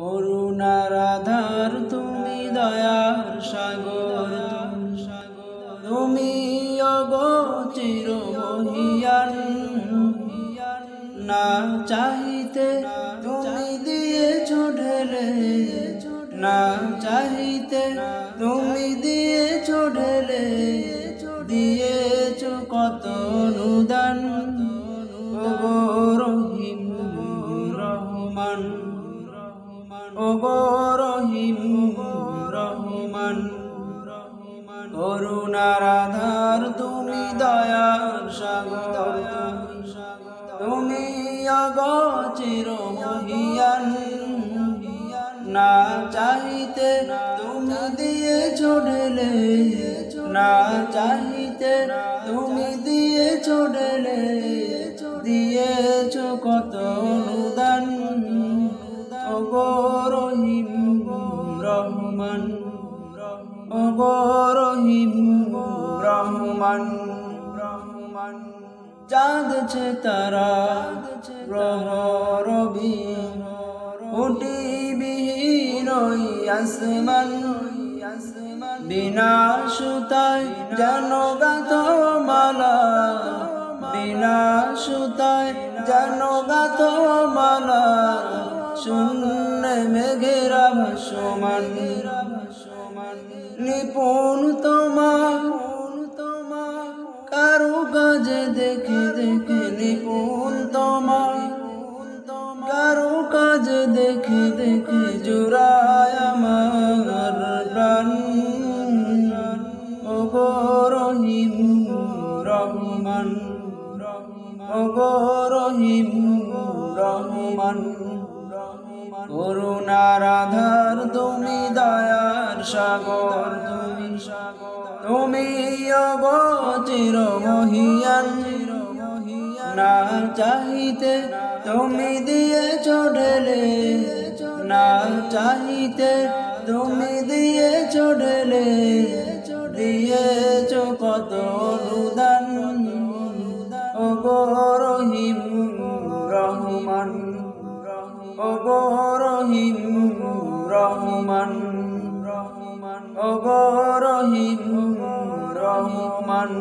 করুণার আধার তুমি দয়ার সাগর। তুমি অগচির মহিয়ান না চাহিতে তুমি দিয়েছ ঢেলে। না চাহিতে তুমি দিয়েছ ঢেলে। দিয়েছ কত ওগো রহিম, রহমান করুণার আধার তুমি দয়ার সাগর। তুমি অগচির মহিয়ান না চাহিতে তুমি দিয়েছ ঢেলে, না চাহিতে তুমি দিয়েছ ঢেলে, দিয়েছ কত রহিম রহমান ওগো রহিম রহমান। রহমান চাঁদছে তারা গ্রহ রবি উটিবিহীন ওই আসমান। বিনা সুতায় যেন গাত মালা বিনা সুতায় যেন গাত মালা শূন্য মেঘেরা ভাসমান নিপুণ তোমার, কারু কাজে দেখে দেখে নিপুণ তোমার। কারু কাজে দেখে দেখে জোড়ায় আমার প্রাণ। ওগো রহিম, রহমান, ওগো রহিম, রহমান। করুণার আধার তুমি দয়ার সাগর, তুমি তুমি অগচির মহিয়ান, না চাহিতে তুমি দিয়েছ ঢেলে, না চাহিতে তুমি দিয়েছ ঢেলে, দিয়েছ কত রহিম রহমান। রহমান ওগো রহিম রহমান।